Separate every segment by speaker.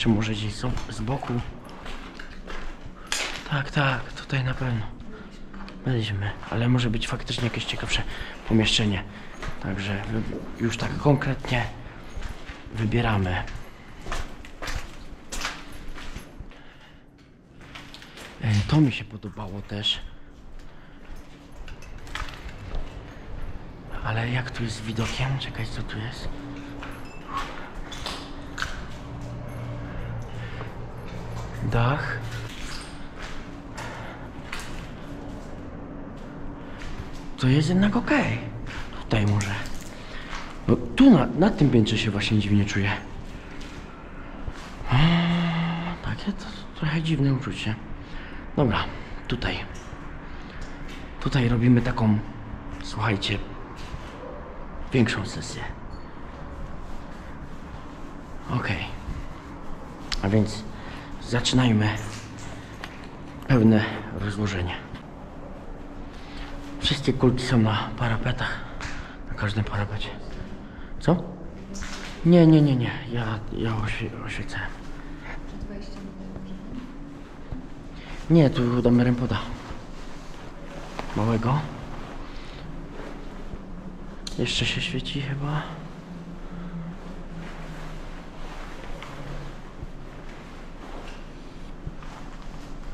Speaker 1: jeszcze może gdzieś z, z boku. Tak, tak, tutaj na pewno. Byliśmy, ale może być faktycznie jakieś ciekawsze pomieszczenie. Także już tak konkretnie wybieramy. E, To mi się podobało też. Ale jak tu jest widokiem? Czekaj, co tu jest? Dach. To jest jednak okej. Tutaj może. No tu na, na tym piętrze się właśnie dziwnie czuję. Eee, Takie to trochę dziwne uczucie. Dobra, tutaj. Tutaj robimy taką, słuchajcie, większą sesję. Okej. A więc zaczynajmy pełne rozłożenie. Wszystkie kulki są na parapetach. Na każdym parapecie. Co? Nie, nie, nie, nie. Ja, ja oświe, oświecałem. Nie, tu damy rempoda. Małego. Jeszcze się świeci chyba.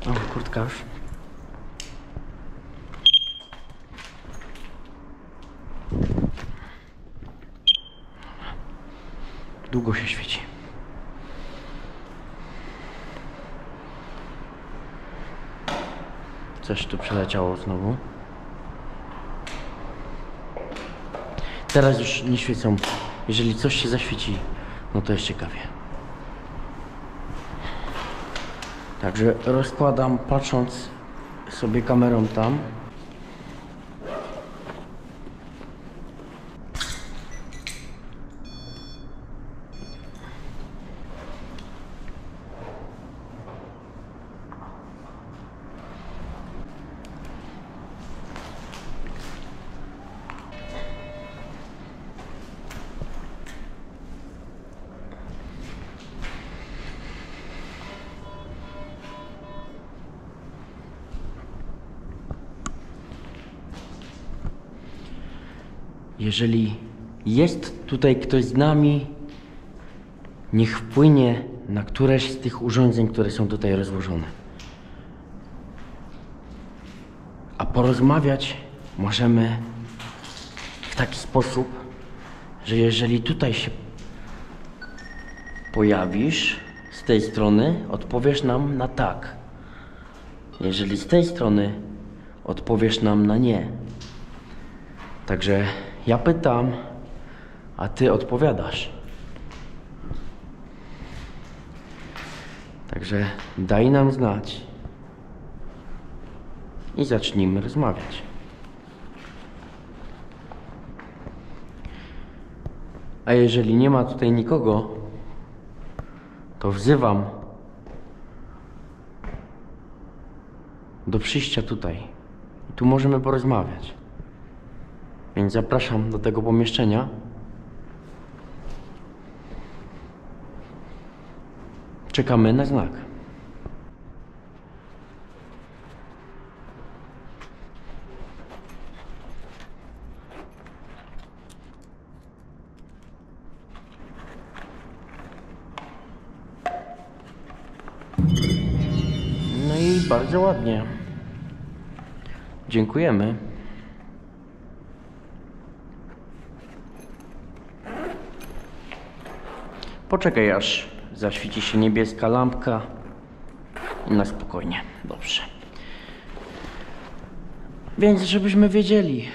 Speaker 1: O, kurtka już. Długo się świeci. Coś tu przeleciało znowu. Teraz już nie świecą. Jeżeli coś się zaświeci, no to jest ciekawie. Także rozkładam, patrząc sobie kamerą tam. Jeżeli jest tutaj ktoś z nami, niech wpłynie na któreś z tych urządzeń, które są tutaj rozłożone. A porozmawiać możemy w taki sposób, że jeżeli tutaj się pojawisz z tej strony, odpowiesz nam na tak. Jeżeli z tej strony odpowiesz nam na nie. Także ja pytam, a ty odpowiadasz. Także daj nam znać i zacznijmy rozmawiać. A jeżeli nie ma tutaj nikogo, to wzywam do przyjścia tutaj. Tu możemy porozmawiać. Więc zapraszam do tego pomieszczenia. Czekamy na znak. No i bardzo ładnie. Dziękujemy. Poczekaj aż zaświeci się niebieska lampka na spokojnie. Dobrze. Więc żebyśmy wiedzieli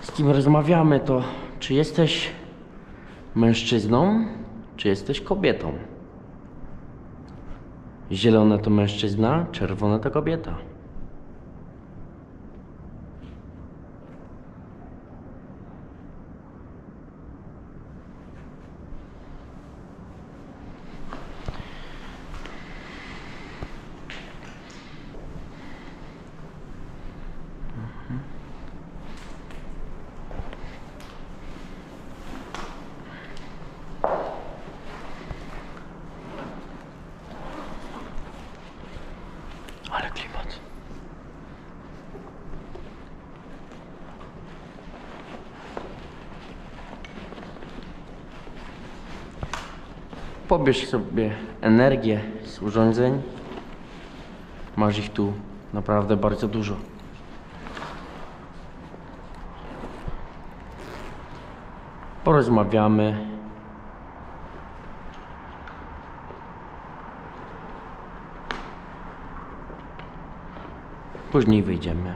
Speaker 1: z kim rozmawiamy, to czy jesteś mężczyzną, czy jesteś kobietą? Zielone to mężczyzna, czerwone to kobieta. Pobierz sobie energię z urządzeń. Masz ich tu naprawdę bardzo dużo. Porozmawiamy. Później wyjdziemy.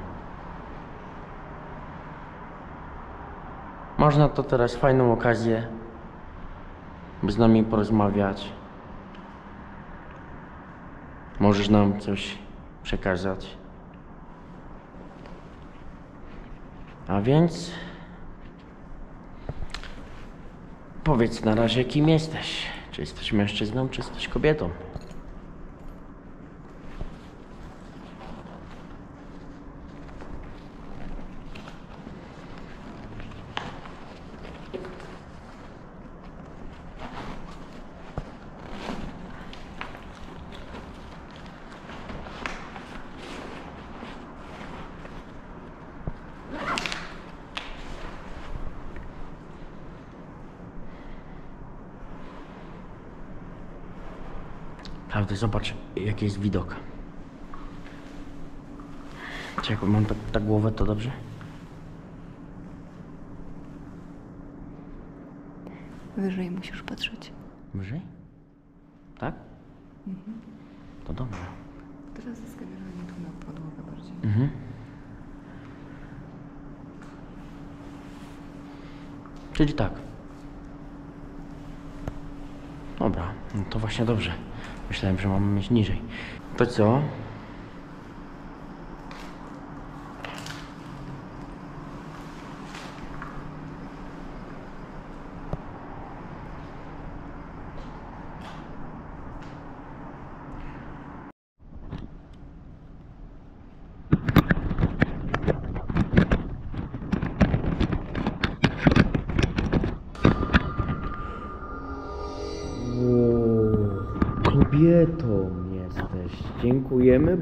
Speaker 1: Można to teraz fajną okazję, by z nami porozmawiać. Możesz nam coś przekazać. A więc powiedz na razie, kim jesteś. Czy jesteś mężczyzną, czy jesteś kobietą? Prawda, zobacz, jaki jest widok. Czy jak mam tak, tak głowę, to dobrze?
Speaker 2: Wyżej musisz patrzeć.
Speaker 1: Wyżej? Tak? To dobrze.
Speaker 2: Teraz jest generalnie tu na podłogę bardziej.
Speaker 1: Mhm. Czyli tak. Dobra, no to właśnie dobrze. Myślałem, że mamy mieć niżej. To co?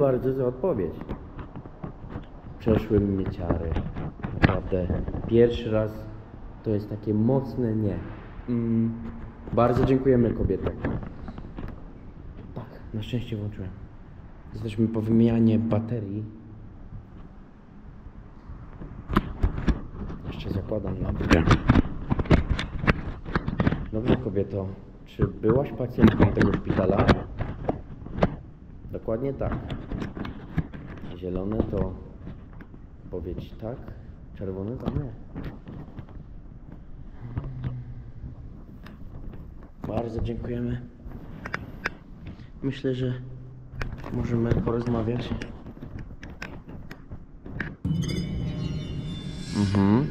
Speaker 1: Bardzo za odpowiedź. Przeszły mnie ciary. Naprawdę. Pierwszy raz to jest takie mocne nie. Mm, bardzo dziękujemy kobieta. Tak, na szczęście włączyłem. Jesteśmy po wymianie baterii. Jeszcze zakładam lampkę. Dobrze, kobieto. Czy byłaś pacjentką tego szpitala? Dokładnie tak. Zielone to powiedzieć tak, czerwone to nie. Bardzo dziękujemy. Myślę, że możemy porozmawiać. Mhm.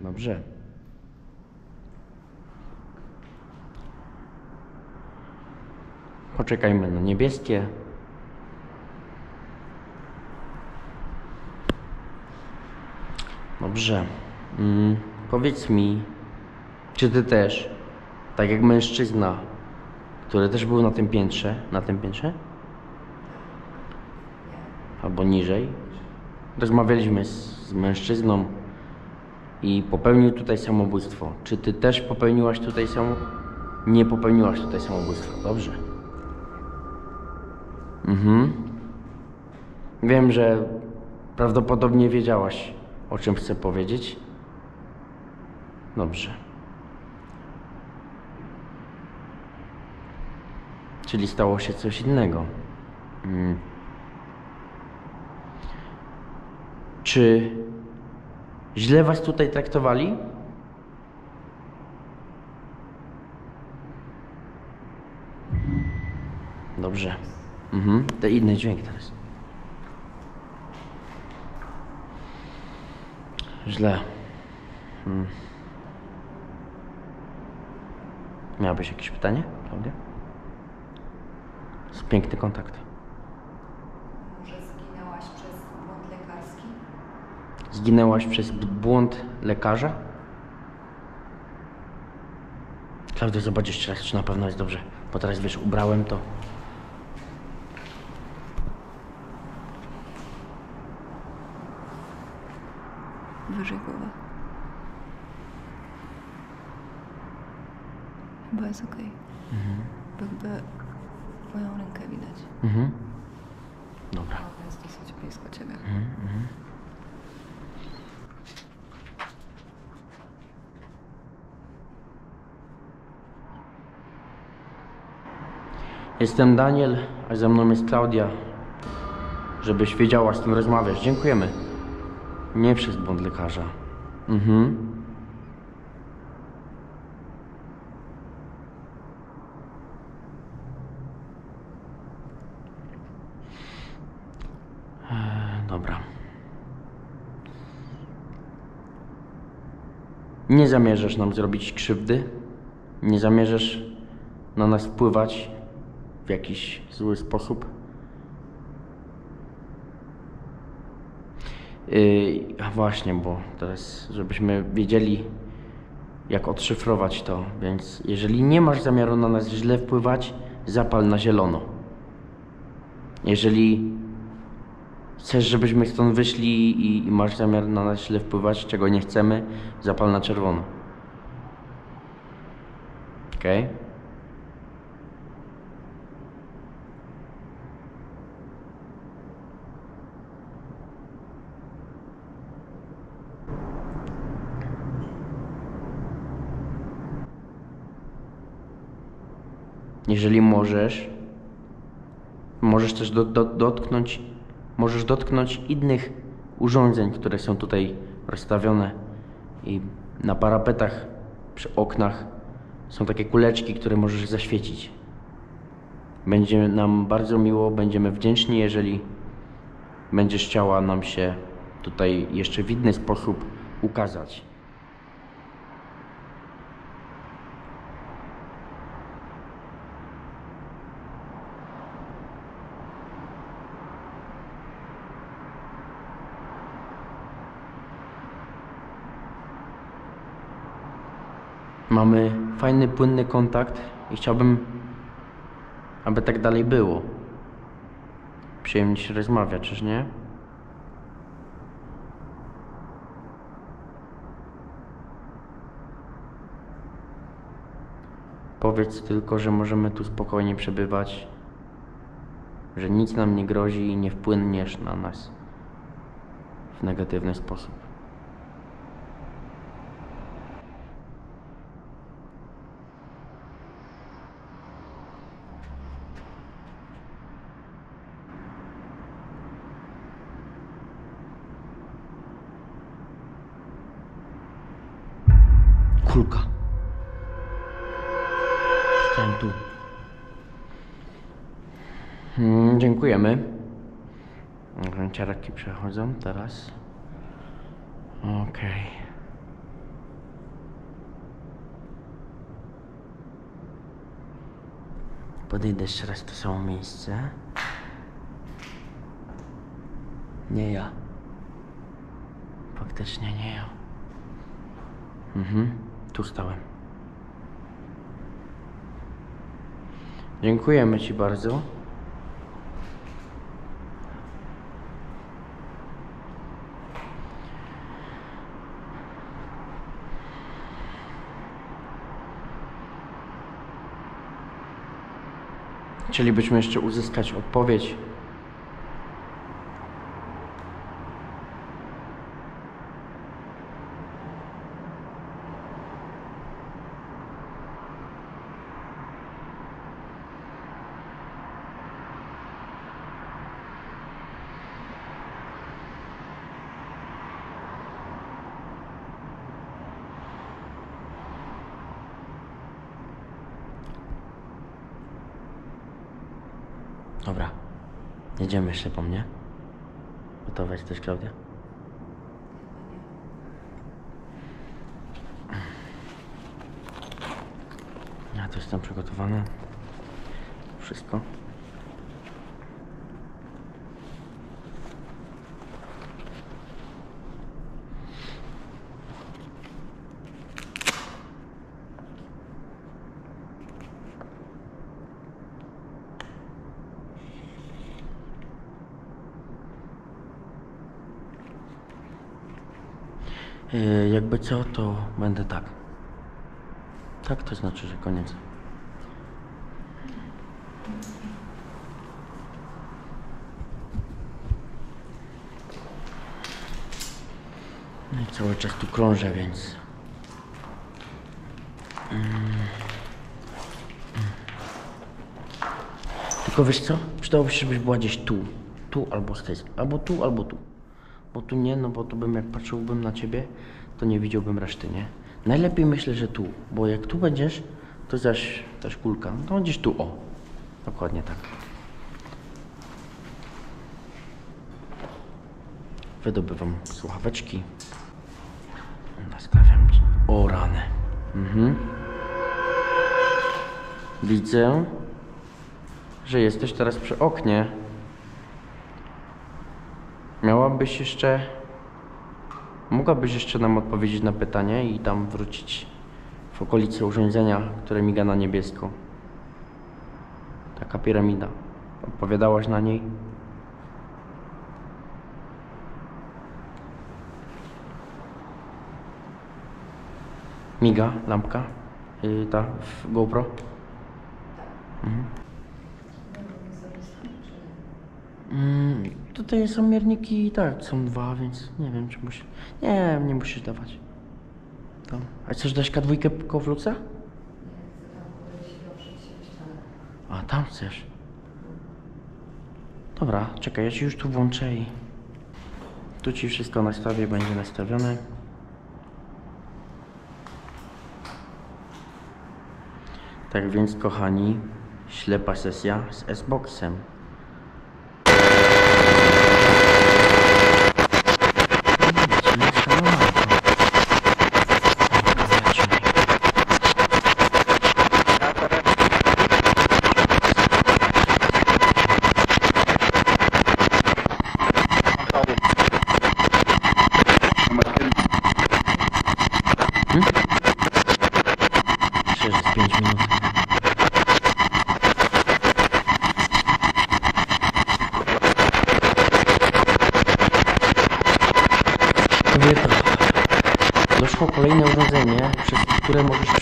Speaker 1: Dobrze. Poczekajmy na niebieskie. Dobrze. Mm, powiedz mi, czy ty też, tak jak mężczyzna, który też był na tym piętrze, na tym piętrze? Albo niżej? Rozmawialiśmy z, z mężczyzną i popełnił tutaj samobójstwo. Czy ty też popełniłaś tutaj samobójstwo? Nie popełniłaś tutaj samobójstwa. Dobrze. Mhm. Wiem, że prawdopodobnie wiedziałaś, o czym chcę powiedzieć. Dobrze. Czyli stało się coś innego. Mm. Czy źle was tutaj traktowali? Dobrze. Mhm. To inny dźwięk teraz. Źle. Hmm. Miałabyś jakieś pytanie, Klaudia? Jest piękny kontakt.
Speaker 2: Może zginęłaś przez błąd lekarski?
Speaker 1: Zginęłaś przez błąd lekarza? Klaudia, zobacz jeszcze raz, czy na pewno jest dobrze. Bo teraz wiesz, ubrałem to.
Speaker 2: Głowę. Chyba jest okej. Bo Jakby moją rękę widać.
Speaker 1: Mhm. Dobra.
Speaker 2: Ona jest dosyć blisko ciebie.
Speaker 1: Mhm, mhm. Jestem Daniel, a ze mną jest Klaudia. Żebyś wiedziała, z kim rozmawiasz. Dziękujemy. Nie przez błąd lekarza. Mhm. Eee, Dobra. Nie zamierzasz nam zrobić krzywdy. Nie zamierzasz na nas wpływać w jakiś zły sposób. A właśnie, bo teraz, żebyśmy wiedzieli, jak odszyfrować to. Więc jeżeli nie masz zamiaru na nas źle wpływać, zapal na zielono. Jeżeli chcesz, żebyśmy stąd wyszli i, i masz zamiar na nas źle wpływać, czego nie chcemy, zapal na czerwono. Okej? Jeżeli możesz, możesz też do, do, dotknąć, możesz dotknąć innych urządzeń, które są tutaj rozstawione i na parapetach, przy oknach są takie kuleczki, które możesz zaświecić. Będzie nam bardzo miło, będziemy wdzięczni, jeżeli będziesz chciała nam się tutaj jeszcze w inny sposób ukazać. Mamy fajny, płynny kontakt i chciałbym, aby tak dalej było. Przyjemnie się rozmawia, czyż nie? Powiedz tylko, że możemy tu spokojnie przebywać, że nic nam nie grozi i nie wpłyniesz na nas w negatywny sposób. Kulka. Chciałem tu. Mm, dziękujemy. Ciaraki przechodzą teraz. Okej. Podejdę jeszcze raz w to samo miejsce. Nie ja. Faktycznie nie ja. Mhm, tu stałem. Dziękujemy Ci bardzo. Chcielibyśmy jeszcze uzyskać odpowiedź. Dobra. Jedziemy jeszcze po mnie. Gotowa jesteś, Klaudia? Ja to jestem przygotowany. Wszystko. Yy, jakby co, to będę tak. Tak, to znaczy, że koniec. No i cały czas tu krążę, więc... Tylko wiesz co? Przydałoby się, żebyś była gdzieś tu. Tu albo z tej. Albo tu, albo tu. Bo tu nie, no bo tu bym jak patrzyłbym na ciebie, to nie widziałbym reszty, nie? Najlepiej myślę, że tu, bo jak tu będziesz, to zaś też kulka. No gdzieś tu, o. Dokładnie tak. Wydobywam słuchaweczki. Nastawiam. ci- O rany. Mhm. Widzę, że jesteś teraz przy oknie. Miałabyś jeszcze. Mogłabyś jeszcze nam odpowiedzieć na pytanie i tam wrócić w okolice urządzenia, które miga na niebiesko. Taka piramida. Odpowiadałaś na niej? Miga lampka? Yy, ta w GoPro? Mhm. Mm, tutaj są mierniki, tak, są dwa, więc nie wiem, czy musi. Nie, nie musisz dawać. Tam. A chcesz dać dwójkę kowluca? A, tam chcesz. Dobra, czekaj, ja ci już tu włączę i... Tu ci wszystko nastawię, będzie nastawione. Tak więc, kochani, ślepa sesja z S-Boxem. Widzicie, nie szanowano. Dobra, lecimy. Myślę, że z 5 minut. Kobieta. Doszło kolejne urządzenie, przez które możesz przemówić. Możesz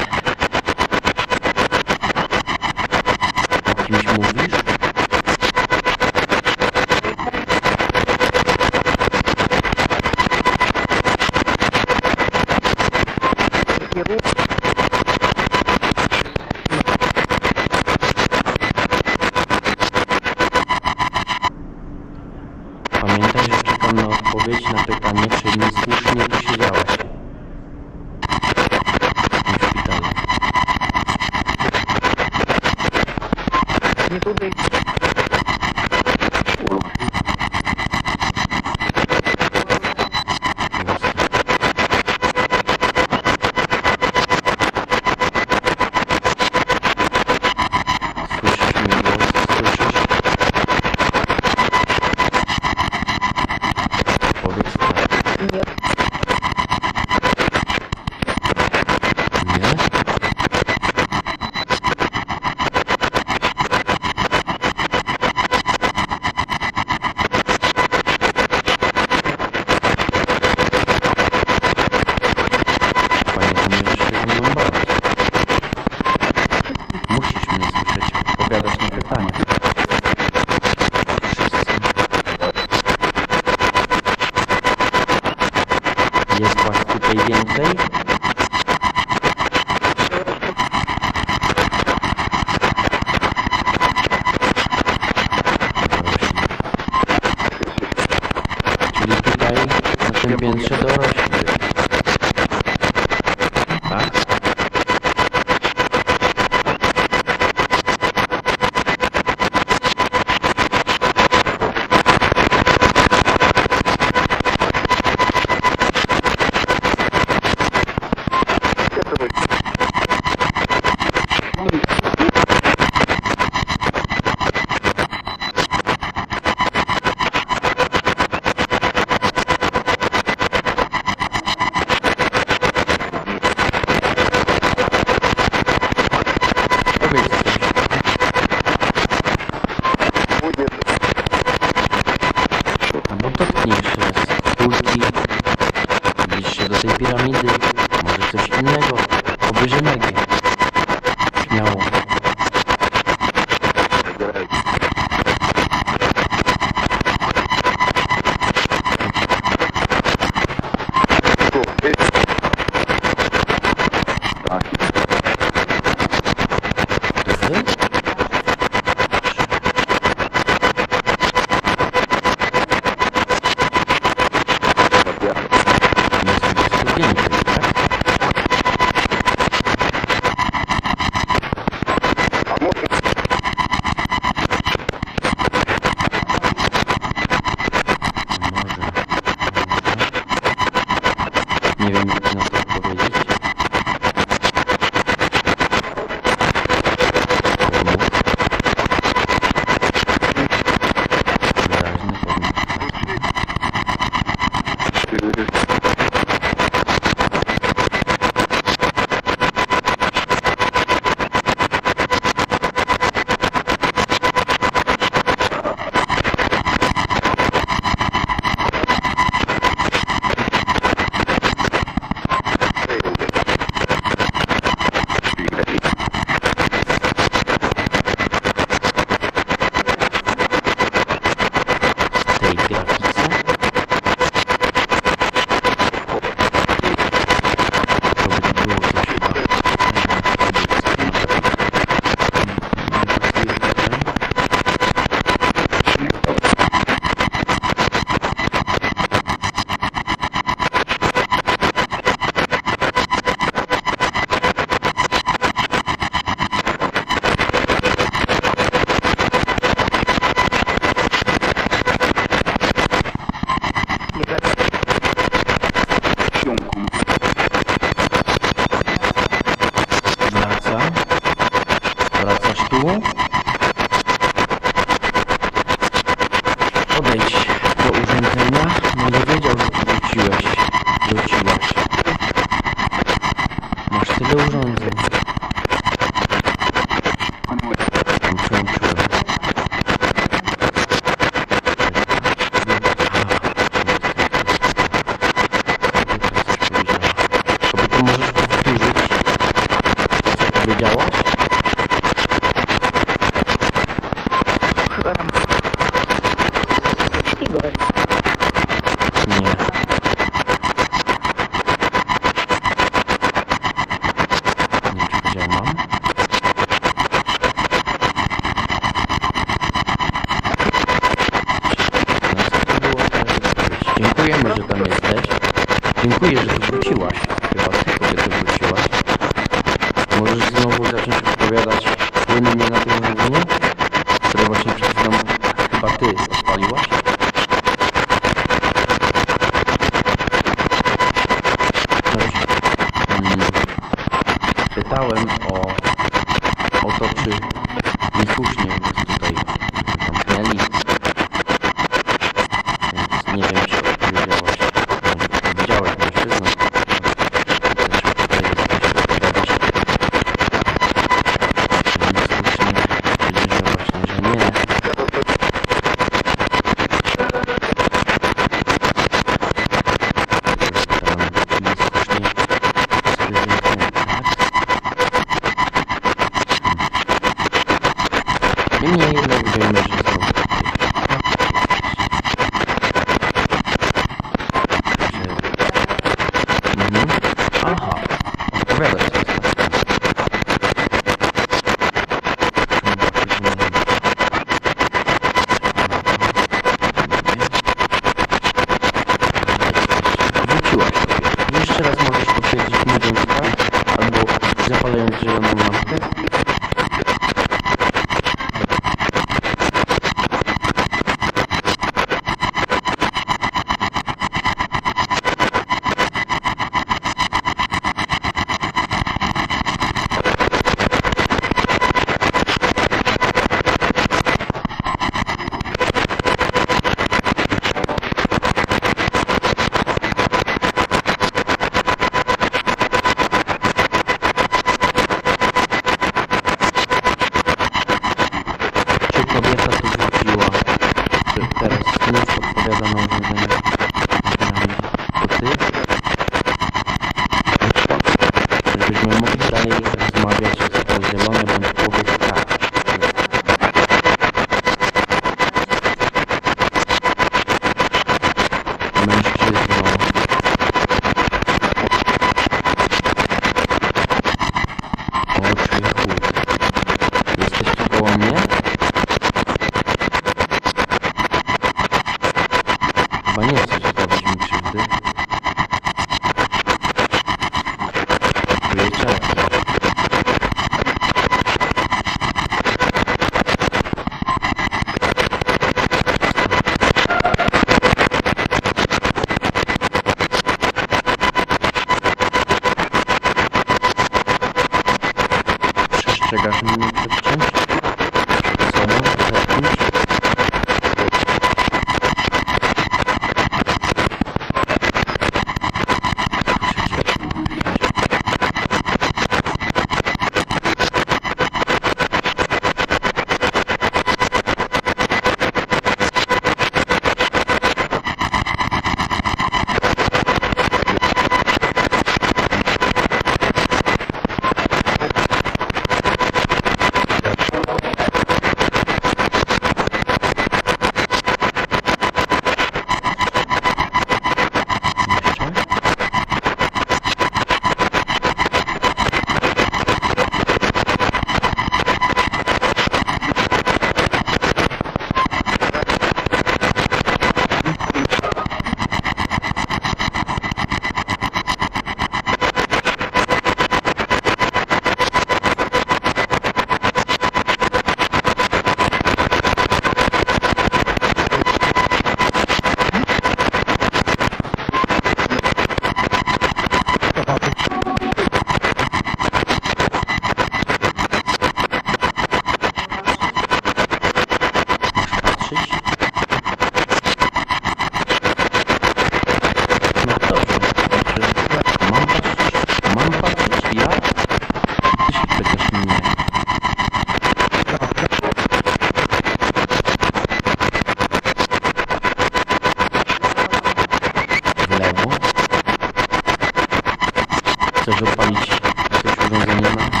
Speaker 1: Chcesz odpalić jakieś urządzenie na,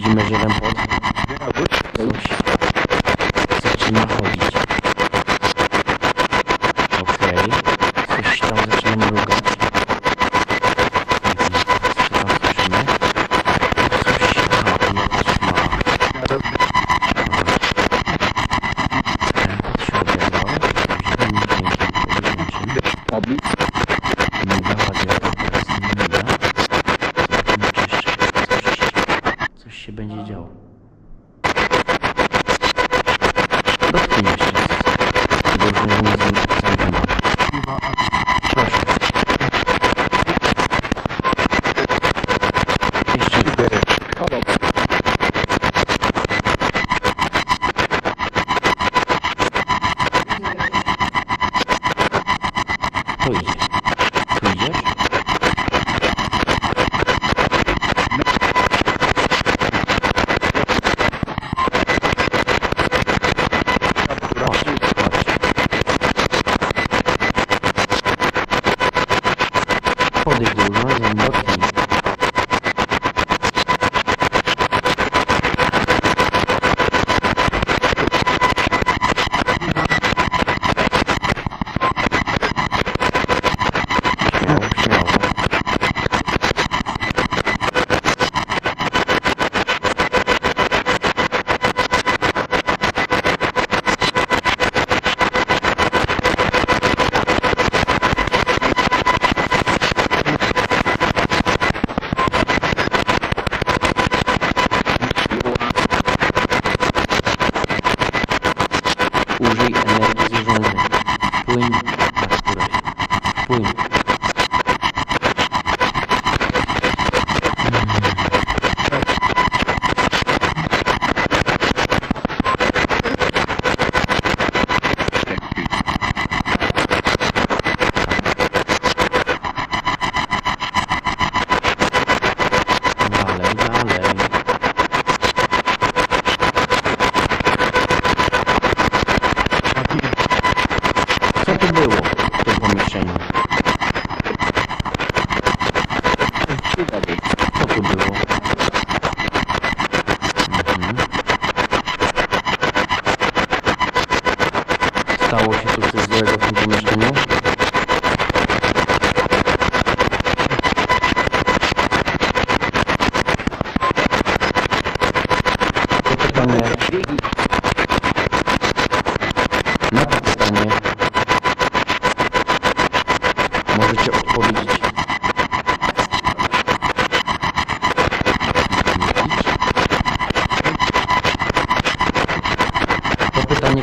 Speaker 1: widzimy, że jeden pod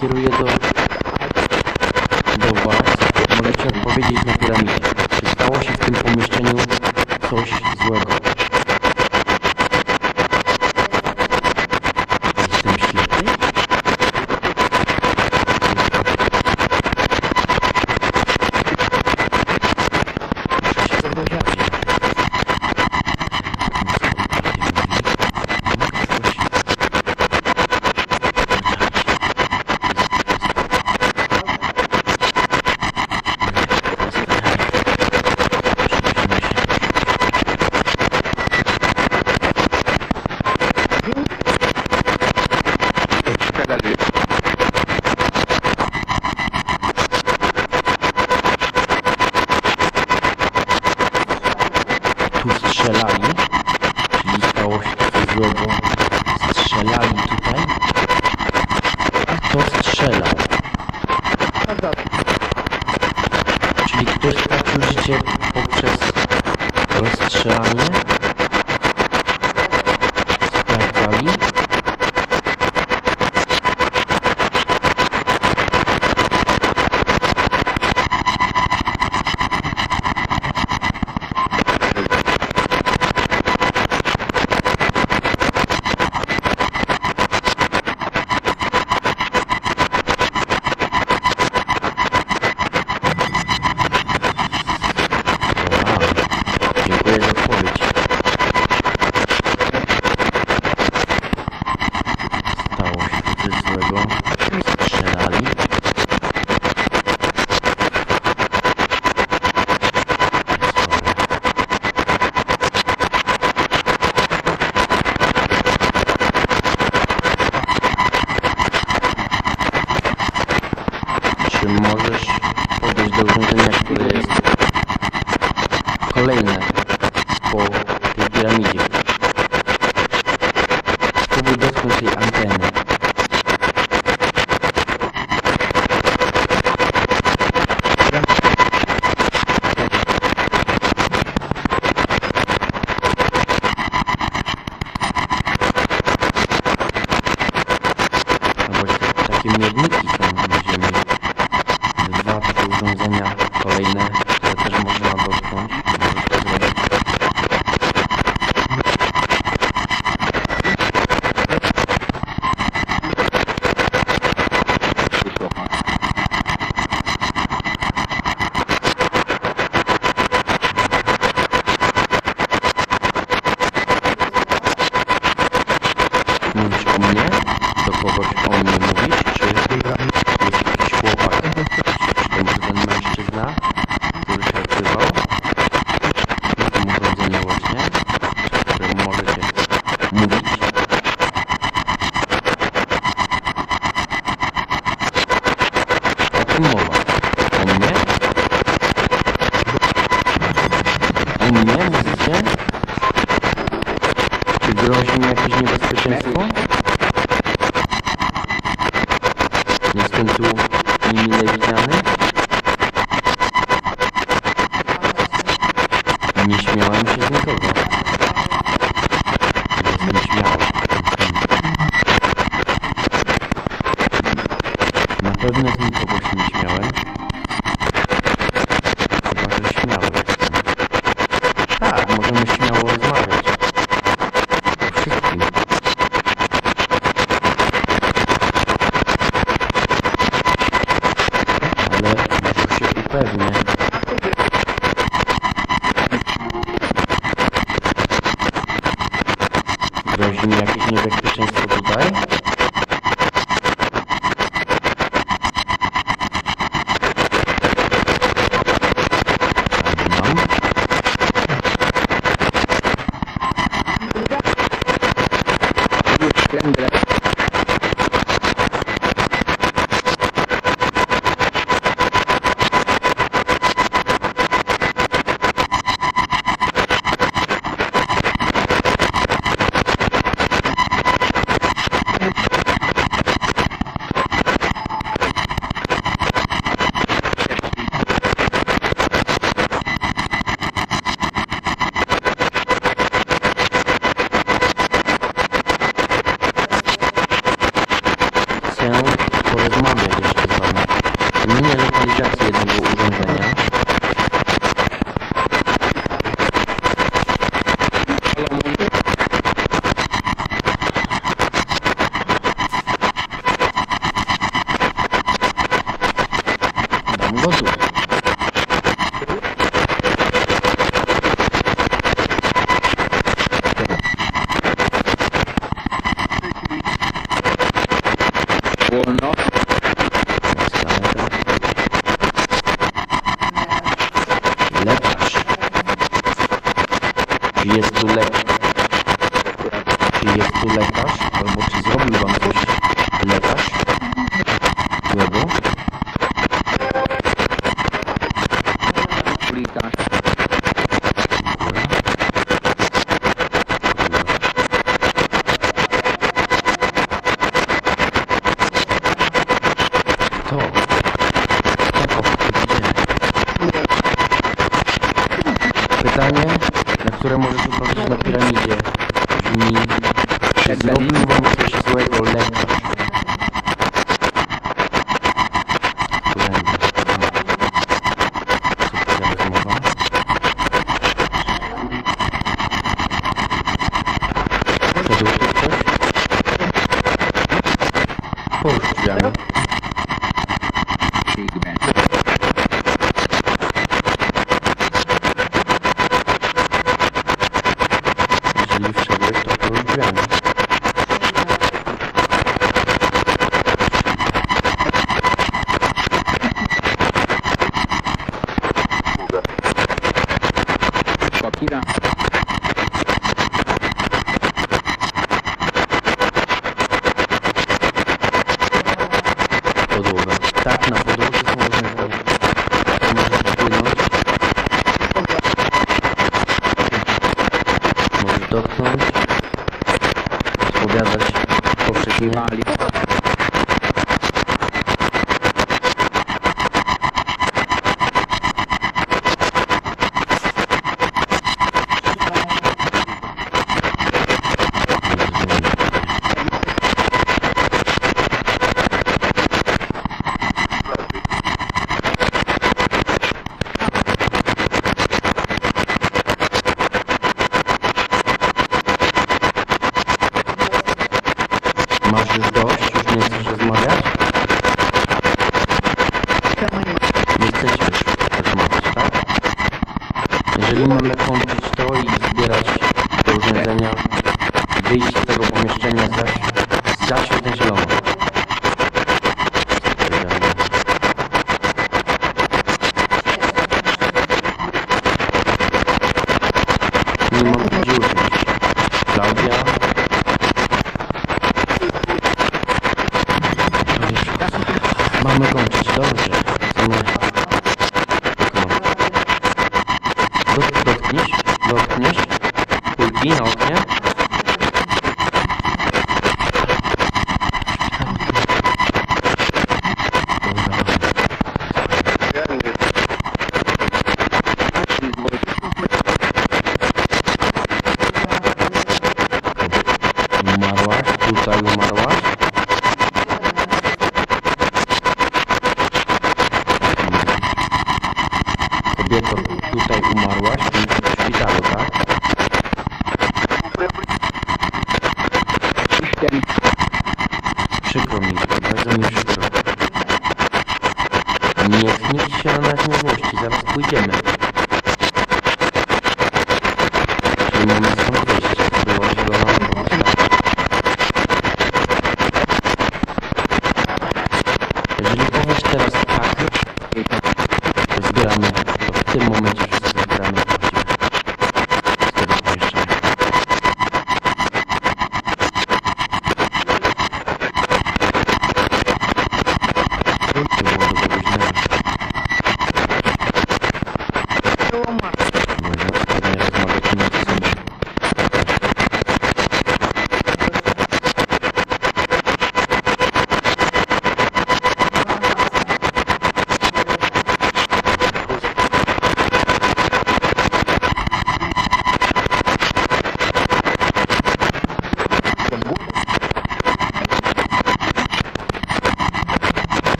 Speaker 1: To pytanie Юлия, Жни, Шагали,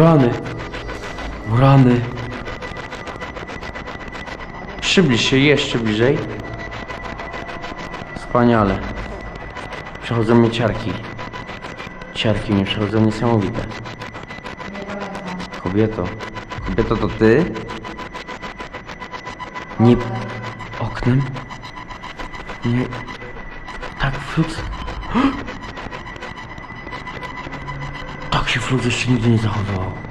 Speaker 1: rany. O rany. Przybliż się jeszcze bliżej. Wspaniale. Przechodzą mi ciarki. Ciarki mnie przechodzą niesamowite. Kobieto. Kobieto to ty? Nie... Oknem? 实体店是好多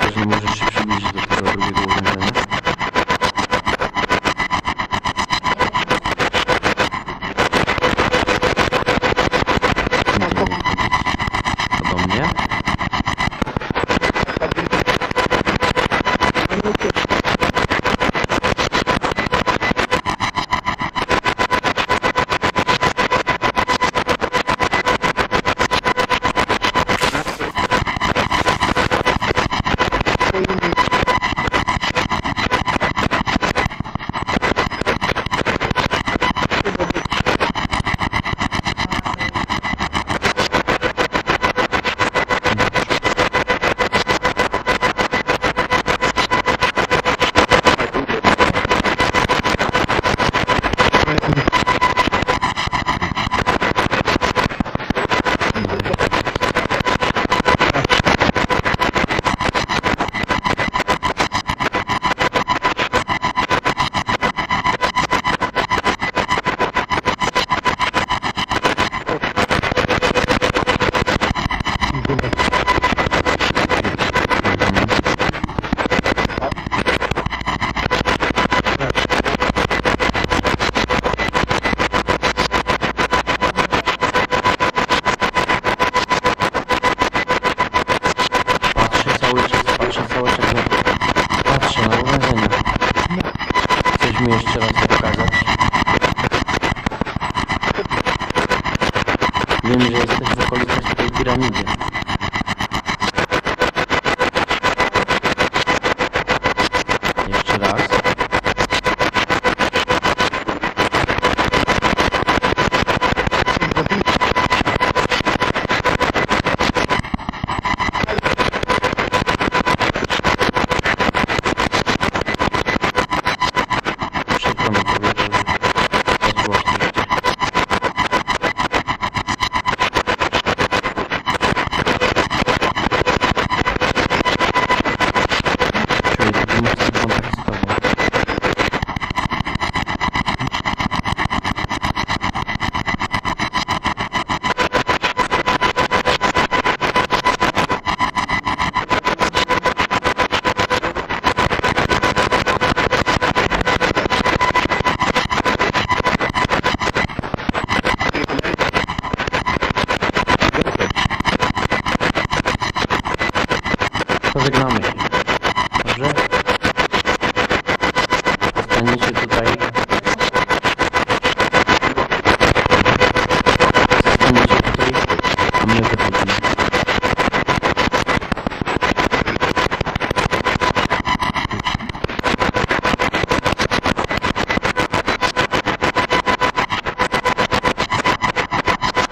Speaker 1: też nie możesz się przybliżyć do tego drugiego urządzenia.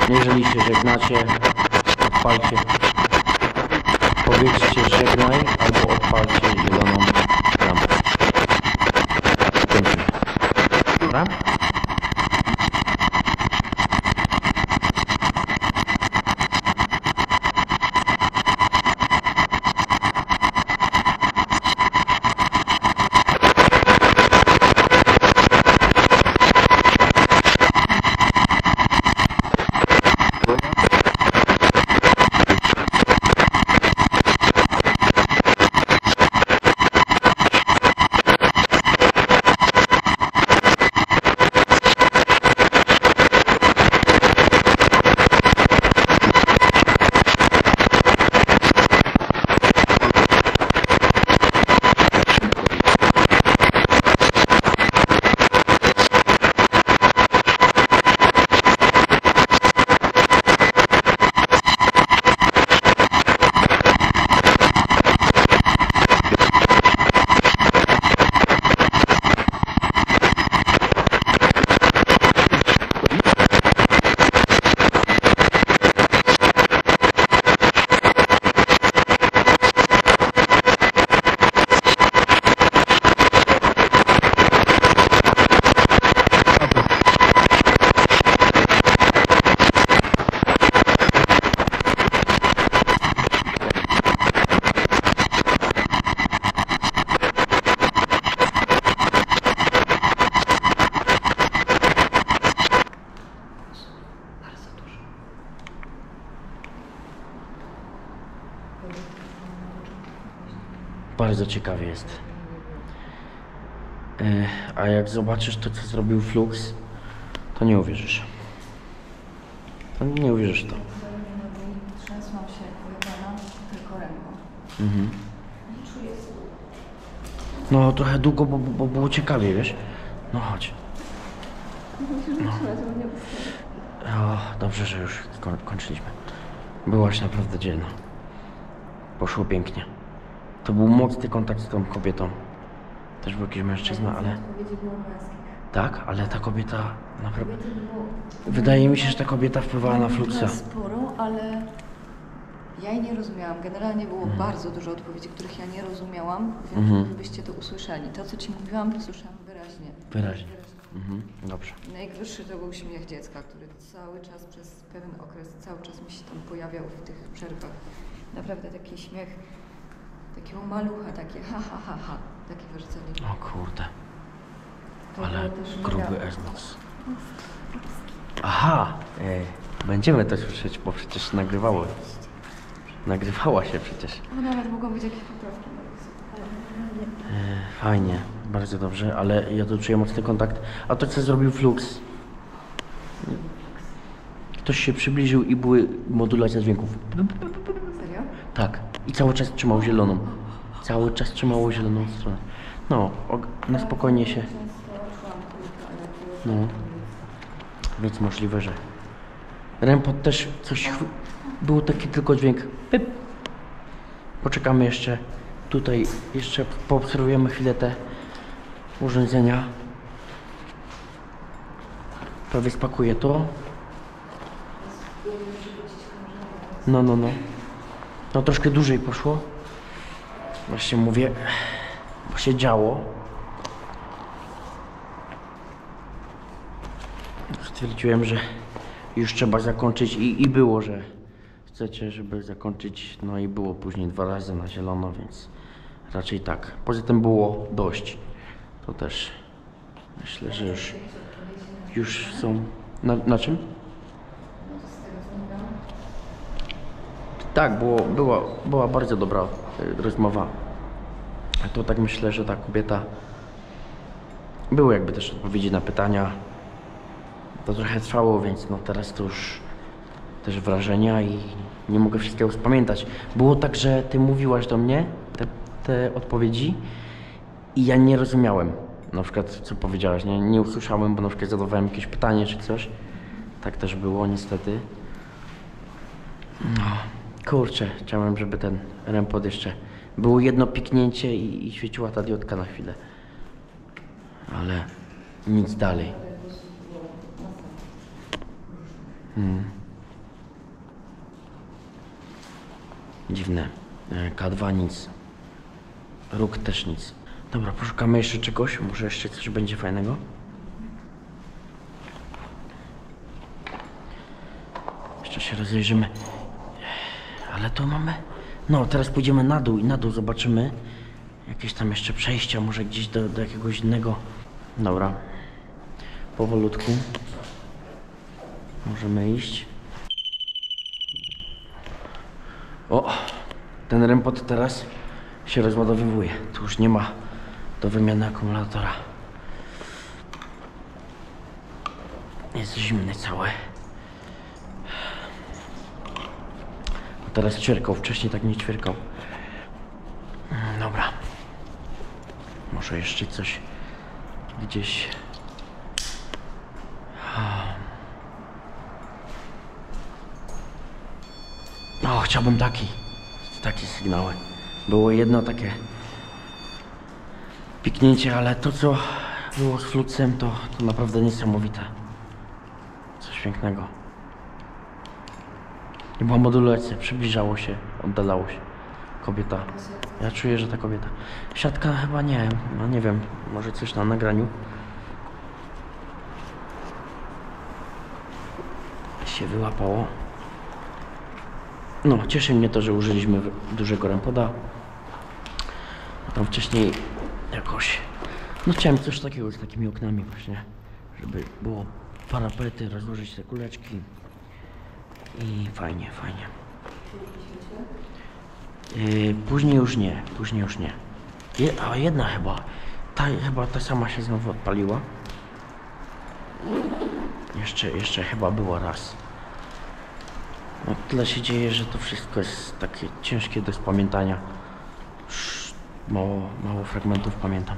Speaker 1: Jeżeli się żegnacie, odpalcie. Powiedzcie żegnaj albo odpalcie żegnaj. Ciekawie jest. E, A jak zobaczysz to, co zrobił Flux, to nie uwierzysz. To nie uwierzysz to.
Speaker 2: Trzęsłam się tylko ręką.
Speaker 1: No trochę długo, bo, bo było ciekawie, wiesz? No chodź. No. O, dobrze, że już koń, kończyliśmy. Byłaś naprawdę dzielna. Poszło pięknie. To był mocny kontakt z tą kobietą. Też był jakiś mężczyzna, ale...
Speaker 2: Odpowiedzi było męskich.
Speaker 1: Tak, ale ta kobieta naprawdę... Wydaje mi się, że ta kobieta wpływała na Fluxa.
Speaker 2: sporo, ale ja jej nie rozumiałam. Generalnie było bardzo dużo odpowiedzi, których ja nie rozumiałam, więc
Speaker 1: Mhm.
Speaker 2: gdybyście to usłyszeli. To, co ci mówiłam, to słyszałam wyraźnie.
Speaker 1: Wyraźnie. Mhm, dobrze.
Speaker 2: Najwyższy to był śmiech dziecka, który cały czas, przez pewien okres, cały czas mi się tam pojawiał w tych przerwach. Naprawdę taki śmiech, takiego malucha, takie ha, ha, ha, ha.
Speaker 1: O kurde,
Speaker 2: To
Speaker 1: ale gruby Xbox. Aha, e, będziemy to słyszeć, bo przecież nagrywało. Nagrywała się przecież.
Speaker 2: No nawet mogą być jakieś poprawki.
Speaker 1: E, fajnie, bardzo dobrze, ale ja tu czuję mocny kontakt. A to co zrobił Flux? Ktoś się przybliżył i były modulacja dźwięków.
Speaker 2: Serio?
Speaker 1: Tak. I cały czas trzymał zieloną. Cały czas trzymało zieloną stronę. No, na spokojnie się. No. Więc możliwe, że. Rempot też coś. Był taki tylko dźwięk. Pyp. Poczekamy jeszcze. Tutaj jeszcze poobserwujemy chwilę te urządzenia. Prawie spakuję to. No, no, no. No troszkę dłużej poszło. Właśnie mówię, bo się działo. Stwierdziłem, że już trzeba zakończyć i, i było, że chcecie, żeby zakończyć. No i było później dwa razy na zielono, więc raczej tak. Poza tym było dość. To też myślę, że już, już są. Na, na czym? Tak, było, była, była bardzo dobra y, rozmowa. To tak myślę, że ta kobieta. Były jakby też odpowiedzi na pytania. To trochę trwało, więc no teraz to już też wrażenia i nie mogę wszystkiego spamiętać. Było tak, że ty mówiłaś do mnie te, te odpowiedzi i ja nie rozumiałem. Na przykład co powiedziałaś, nie, nie usłyszałem, bo na przykład zadawałem jakieś pytanie czy coś. Tak też było niestety. No, kurczę, chciałem, żeby ten rempod jeszcze było jedno piknięcie i, i świeciła ta diodka na chwilę. Ale nic dalej. Hmm. Dziwne. E, K2 nic. Róg też nic. Dobra, poszukamy jeszcze czegoś. Może jeszcze coś będzie fajnego. Jeszcze się rozejrzymy. Ale to mamy. No, teraz pójdziemy na dół i na dół zobaczymy jakieś tam jeszcze przejścia, może gdzieś do, do jakiegoś innego. Dobra. Powolutku. Możemy iść. O, ten rempot teraz się rozładowywuje. Tu już nie ma do wymiany akumulatora. Jest zimny cały. A teraz ćwierkał, wcześniej tak nie ćwierkał. Dobra. Może jeszcze coś gdzieś. O, chciałbym taki. Takie sygnały. Było jedno takie piknięcie, ale to co było z fluxem to, to naprawdę niesamowite. Coś pięknego. Nie była modulacja, przybliżało się, oddalało się. Kobieta. Ja czuję, że ta kobieta. Siatka chyba nie, no nie wiem, może coś na nagraniu. Się wyłapało. No, cieszy mnie to, że użyliśmy dużego rampoda. A tam wcześniej jakoś. No chciałem coś takiego z takimi oknami właśnie, żeby było parapety, rozłożyć te kuleczki. I fajnie, fajnie. Yy, później już nie, później już nie. Je, a jedna chyba. Ta chyba ta sama się znowu odpaliła. Jeszcze, jeszcze chyba było raz. No tyle się dzieje, że to wszystko jest takie ciężkie do spamiętania. Mało, mało fragmentów pamiętam.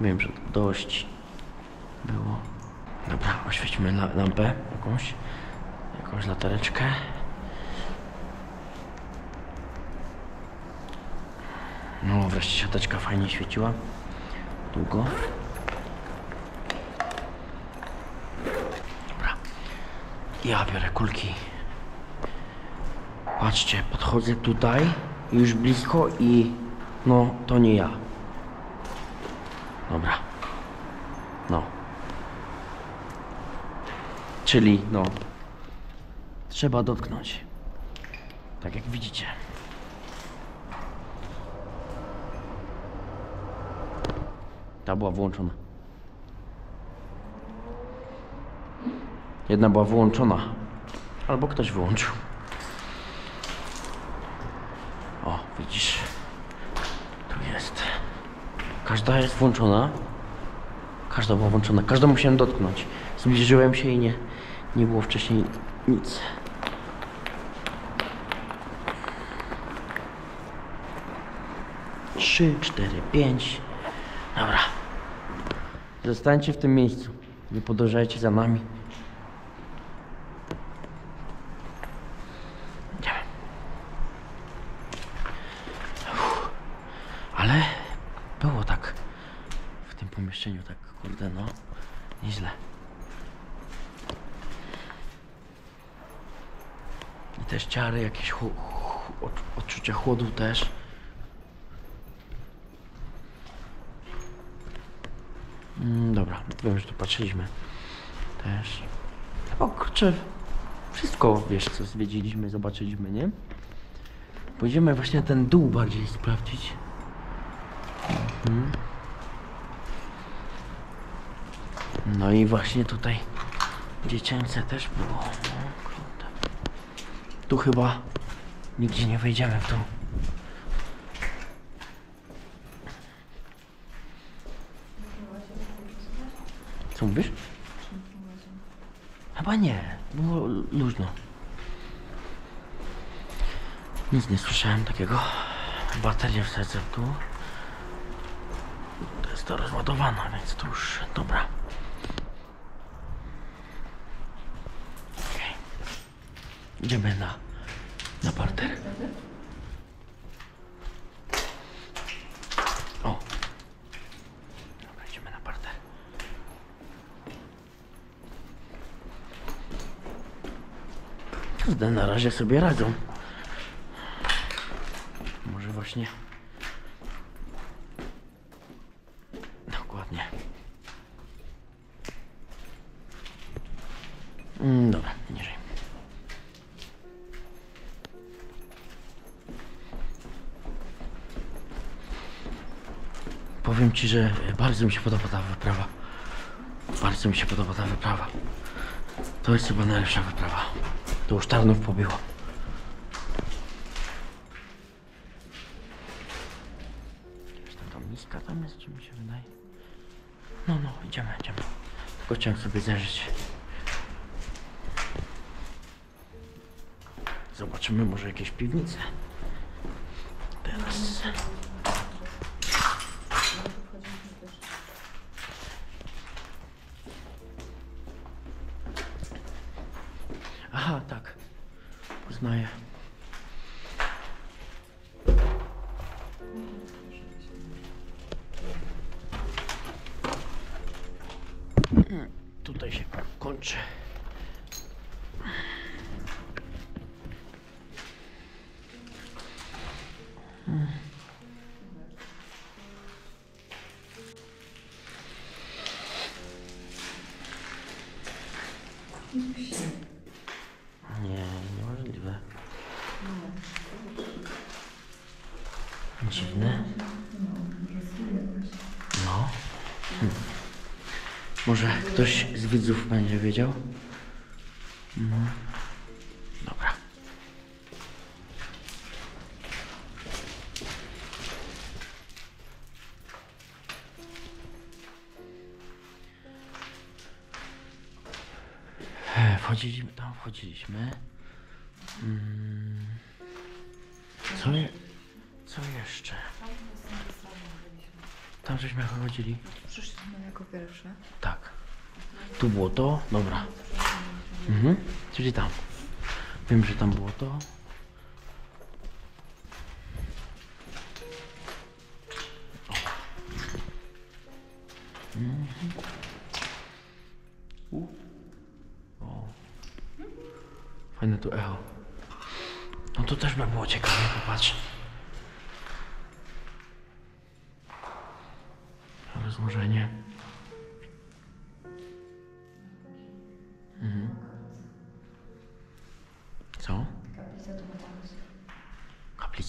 Speaker 1: Wiem, że to dość było. Dobra, oświećmy la lampę jakąś. Jakąś latareczkę. No, wreszcie siateczka fajnie świeciła. Długo. Dobra. Ja biorę kulki. Patrzcie, podchodzę tutaj, już blisko i no, to nie ja. Dobra. No. Czyli, no, trzeba dotknąć. Tak jak widzicie. Ta była włączona. Jedna była wyłączona. Albo ktoś wyłączył. O, widzisz. Tu jest. Każda jest włączona. Każda była włączona. Każdą musiałem dotknąć. Zbliżyłem się i nie, nie było wcześniej nic. Trzy, cztery, pięć. Dobra. Zostańcie w tym miejscu. Nie podążajcie za nami. Ale było tak w tym pomieszczeniu, tak kurde no, nieźle. I też ciary, jakieś chu- chu- odczu- odczucie chłodu też. Dobra, wiem, że tu patrzyliśmy też. O kurczę, wszystko wiesz co zwiedziliśmy, zobaczyliśmy, nie? Pójdziemy właśnie ten dół bardziej sprawdzić. Mhm. No i właśnie tutaj dziecięce też było. O kurde. Tu chyba nigdzie nie wejdziemy w dół. Co mówisz? Chyba nie. Było luźno. Nic nie słyszałem takiego. Baterię wsadzę tu. To jest to rozładowana, więc to już dobra. Okej. Idziemy na, na parter. O. Dobra, idziemy na parter. Kurde, na razie sobie radzą. Może właśnie. Dokładnie. Mm, dobra, niżej. Powiem ci, że bardzo mi się podoba ta wyprawa. Bardzo mi się podoba ta wyprawa. To jest chyba najlepsza wyprawa. To już Tarnów pobiło. Jakaś tam miska tam jest, czy mi się wydaje? No, no, idziemy, idziemy. Tylko chciałem sobie zajrzeć. Zobaczymy może jakieś piwnice. widzów będzie wiedział. No. Dobra. Wchodziliśmy tam, wchodziliśmy. Mm. Co, je, co jeszcze? Tam żeśmy chodzili.
Speaker 2: Przyszliśmy jako pierwsze.
Speaker 1: Tak. Tu było to? Dobra. Mhm. Czyli tam. Wiem, że tam było to. Mhm. U. O. Fajne tu echo. No to też by było ciekawe, popatrz. Rozłożenie.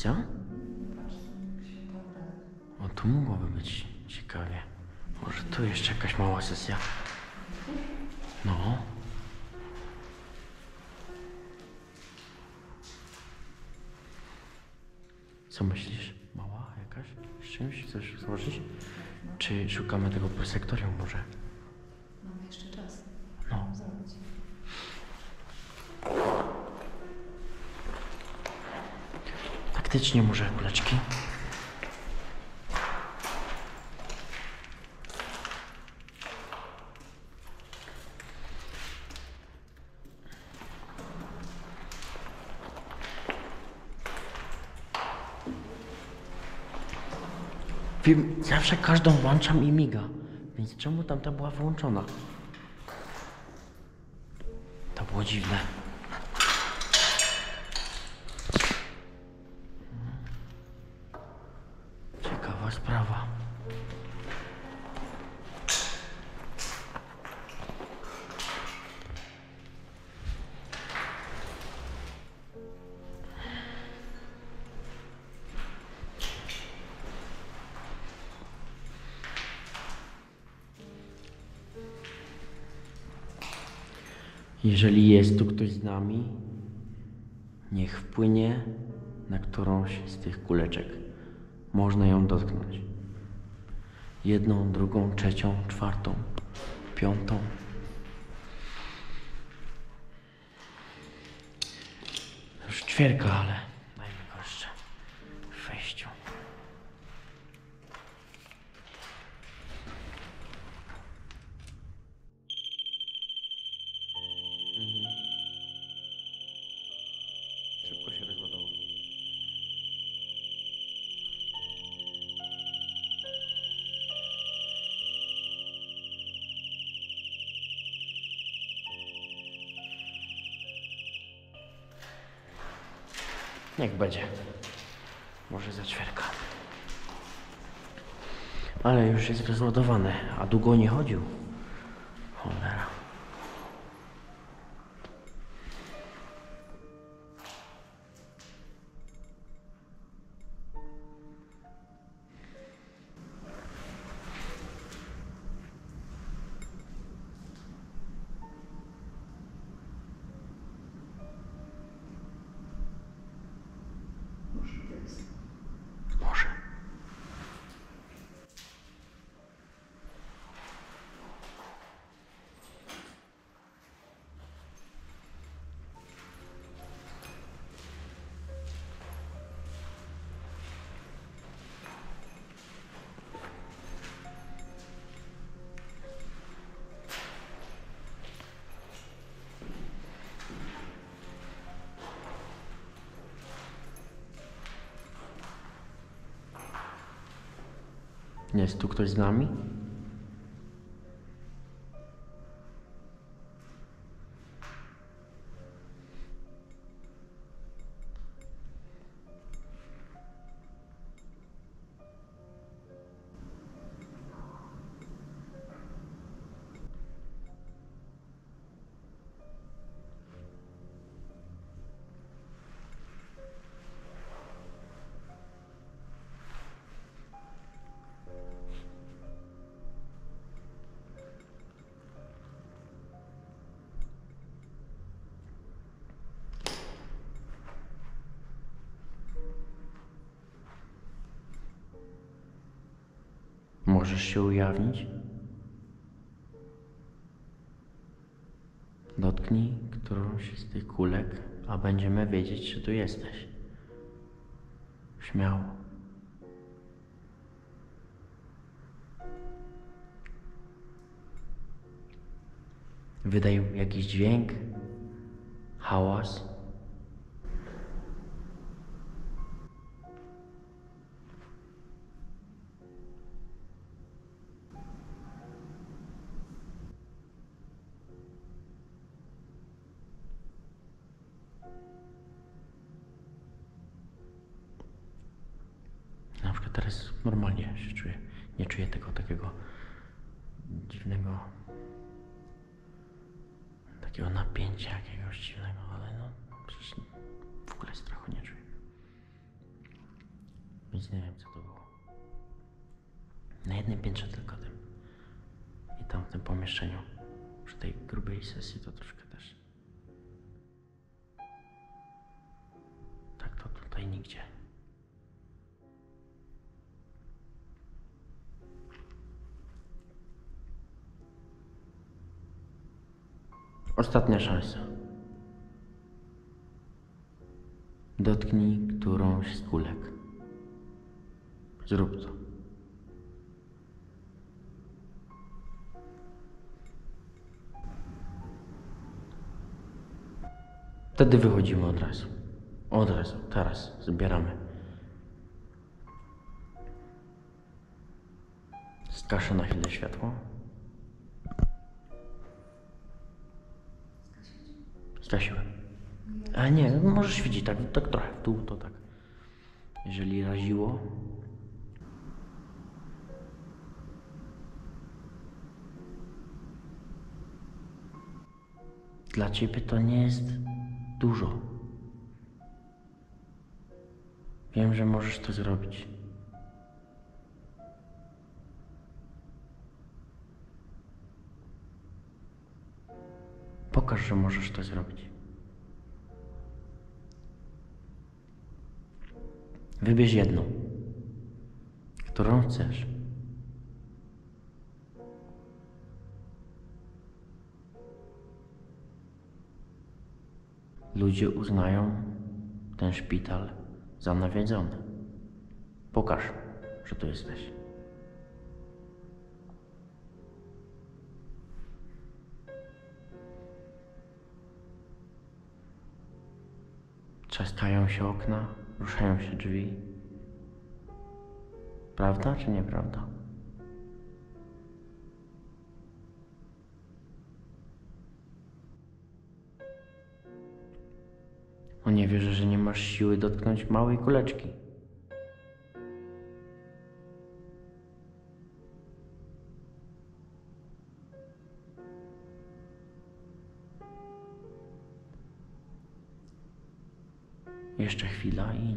Speaker 2: Kaplica?
Speaker 1: O, tu mogłoby być ciekawie. Może tu jeszcze jakaś mała sesja. No. Co myślisz? Mała jakaś? Z czymś chcesz złożyć? Czy szukamy tego prosektorium może? Faktycznie może kuleczki. Wiem, zawsze każdą włączam i miga. Więc czemu tamta była wyłączona? To było dziwne. Nami, niech wpłynie na którąś z tych kuleczek. Można ją dotknąć. Jedną, drugą, trzecią, czwartą, piątą. Już ćwierka, ale Niech będzie. Może za ćwierka. Ale już jest rozładowany, a długo nie chodził. Jest tu ktoś z nami? Się ujawnić? Dotknij którąś z tych kulek, a będziemy wiedzieć, czy tu jesteś. Śmiało. Wydaj jakiś dźwięk, hałas. Ostatnia szansa. Dotknij którąś z kulek. Zrób to. Wtedy wychodzimy od razu. Od razu, teraz zbieramy. Skaszę na chwilę światło. A nie, no możesz świecić tak, tak trochę w dół, to tak. Jeżeli raziło. Dla ciebie to nie jest dużo. Wiem, że możesz to zrobić. Pokaż, że możesz to zrobić. Wybierz jedną, którą chcesz. Ludzie uznają ten szpital za nawiedzony. Pokaż, że tu jesteś. Trzaskają się okna, ruszają się drzwi. Prawda czy nieprawda? O nie wierzę, że nie masz siły dotknąć małej kuleczki. Jeszcze chwila i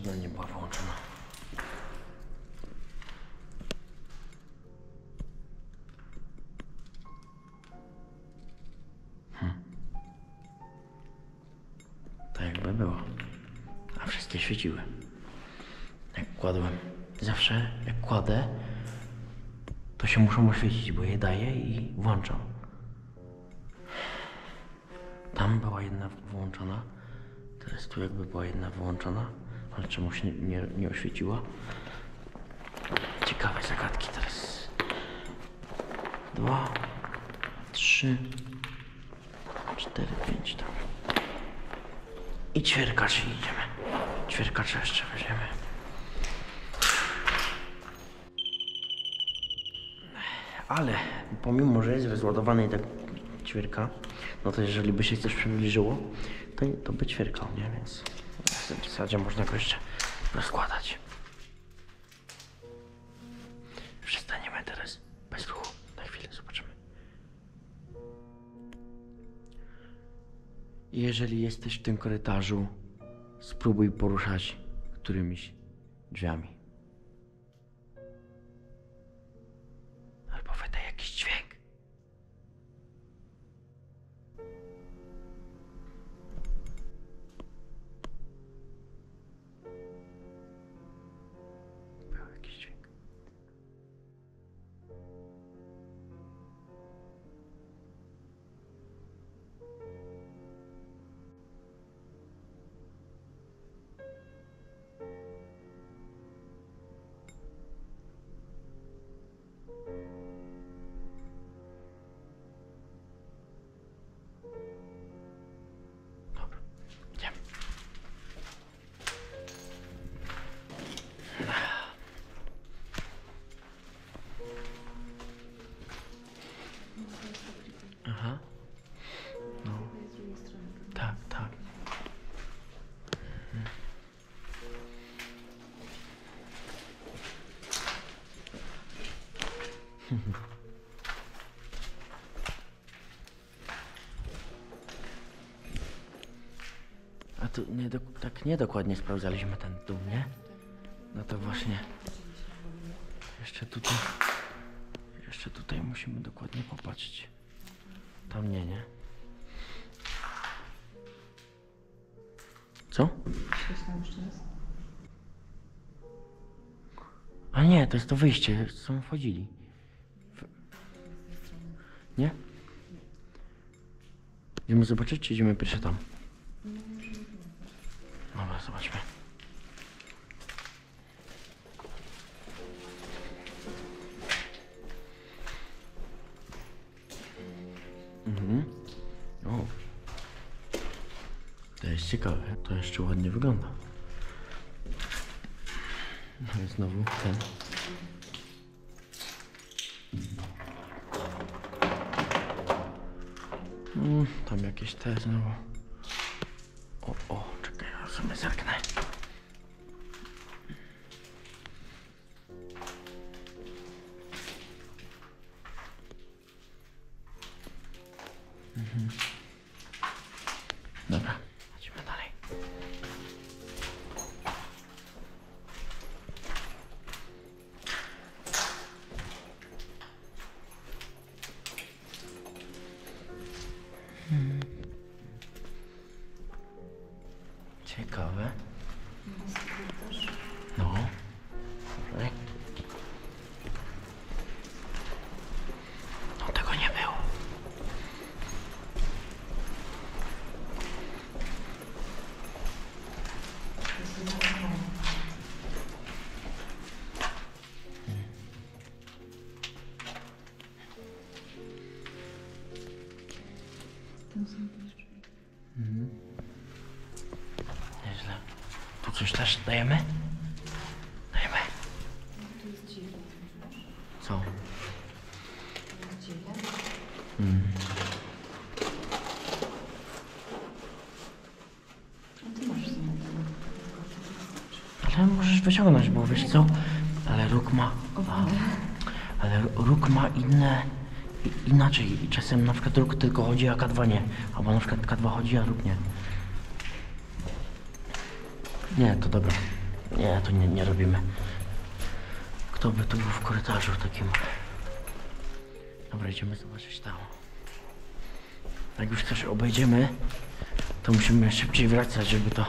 Speaker 1: Teraz żadna nie była włączona. Tak jakby było. A wszystkie świeciły. Jak kładłem. Zawsze jak kładę, to się muszą oświecić, bo je daję i włączam. Tam była jedna włączona. Teraz tu jakby była jedna wyłączona, ale czemu się nie, nie, nie oświeciła? Ciekawe zagadki teraz. Dwa, trzy, cztery, pięć, tam. I ćwierkacz i idziemy. Ćwierkacza jeszcze weźmiemy. Ale pomimo, że jest rozładowany i tak ćwierka, no to jeżeli by się coś przybliżyło, to, to by ćwierkał, nie? Więc w zasadzie można go jeszcze rozkładać. Przestaniemy teraz bez ruchu. Na chwilę zobaczymy. Jeżeli jesteś w tym korytarzu, spróbuj poruszać którymiś drzwiami. Do, tak niedokładnie sprawdzaliśmy ten dół, nie? No to właśnie. Jeszcze tutaj. Jeszcze tutaj musimy dokładnie popatrzeć. Tam nie, nie? Co? A nie, to jest to wyjście, są wchodzili. Nie? Idziemy zobaczyć, czy idziemy pierwsze tam? Ładnie wygląda. No i znowu ten. Mm, tam jakieś te znowu. O, o, czekaj, ja sobie zerknę. Wyciągnąć, bo wiesz co? Ale róg ma. Ale róg ma inne. i- Inaczej. Czasem na przykład róg tylko chodzi, a K2 nie. Albo na przykład K2 chodzi, a róg nie. Nie, to dobra. Nie, to nie, nie robimy. Kto by tu był w korytarzu takim? Dobra, idziemy zobaczyć tam. Jak już coś obejdziemy, to musimy szybciej wracać, żeby to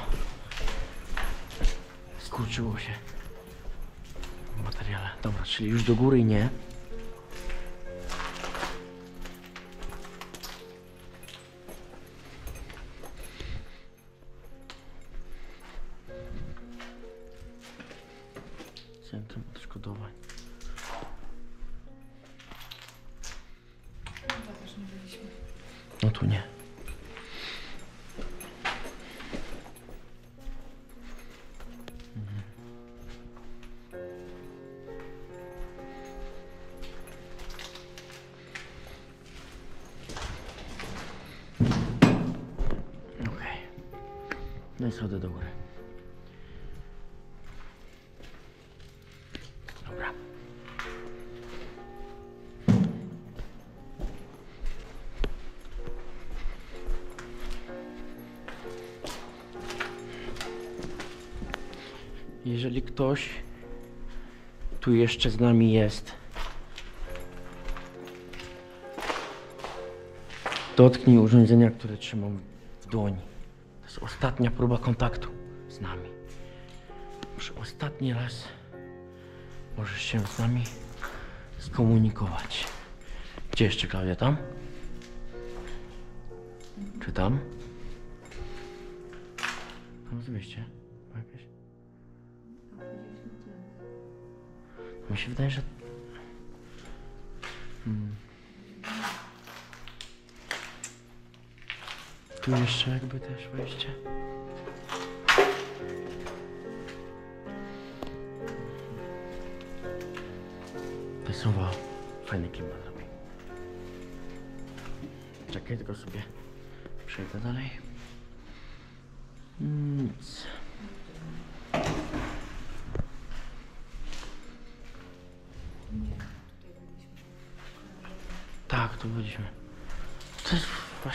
Speaker 1: skurczyło się materiale. Dobra, czyli już do góry nie. Jeszcze z nami jest, dotknij urządzenia, które trzymam w dłoni. To jest ostatnia próba kontaktu z nami. Muszę ostatni raz możesz się z nami skomunikować. Gdzie jeszcze, Klaudia? Tam? Czy tam? Tam jest. Jakieś. Mi się wydaje, że... Hmm. Tu jeszcze jakby też wejście. Ta sowa fajny klimat robi. Czekaj, tylko sobie przejdę dalej. Nic.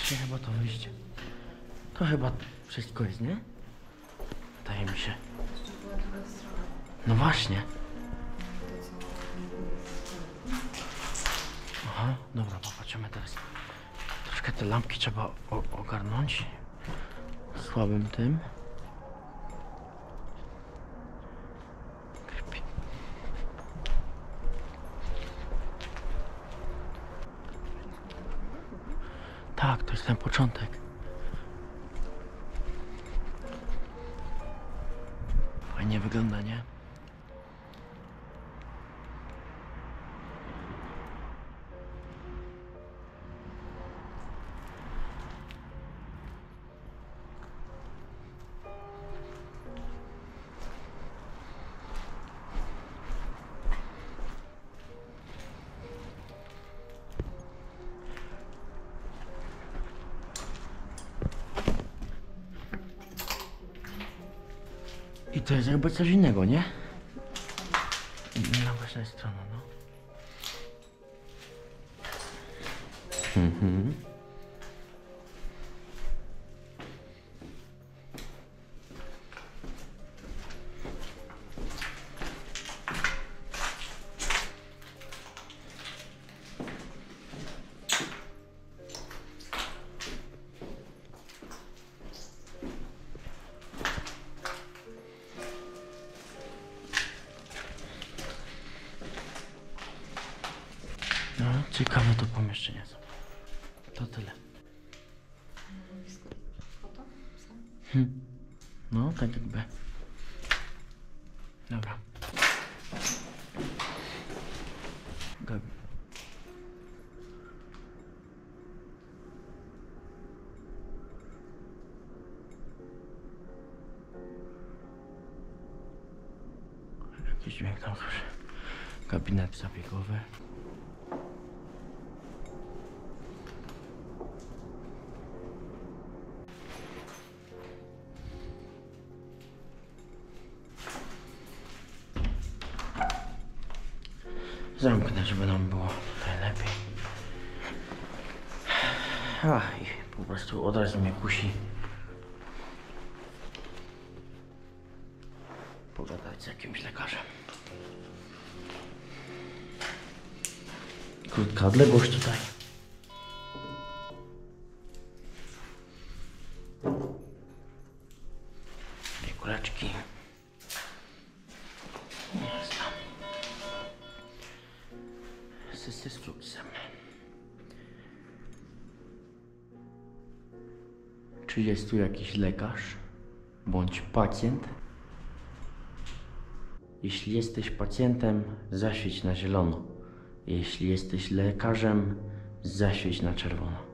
Speaker 1: Właśnie chyba to wyjście. To chyba wszystko jest, nie? Wydaje mi się. No właśnie. Aha, dobra, popatrzymy teraz. Troszkę te lampki trzeba ogarnąć. Słabym tym. Ten początek. Jakby coś innego, nie? Dźwięk tam słyszę. Gabinet zabiegowy. Zamknę, żeby nam było tutaj lepiej. I po prostu od razu mnie kusi. Pogadać z jakimś lekarzem. Odległość tutaj. Dwie kuleczki. Jest tam. Sysy z jest tu jakiś lekarz bądź pacjent? Jeśli jesteś pacjentem, zaświeć na zielono. Jeśli jesteś lekarzem, zaświeć na czerwono.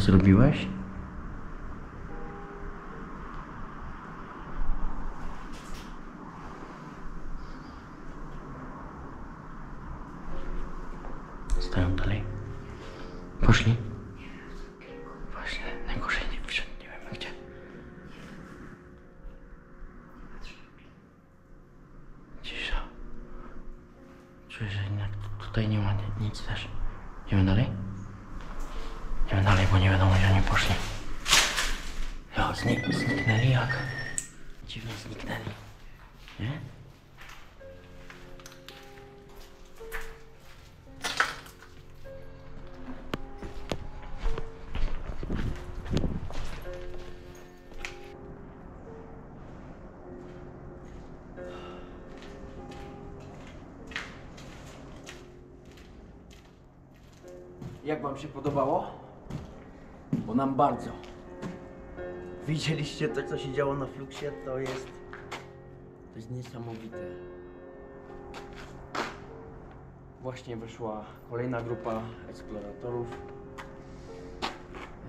Speaker 1: Czy Jak wam się podobało? Bo nam bardzo. Widzieliście to, co się działo na Fluxie? To jest... To jest niesamowite. Właśnie wyszła kolejna grupa eksploratorów.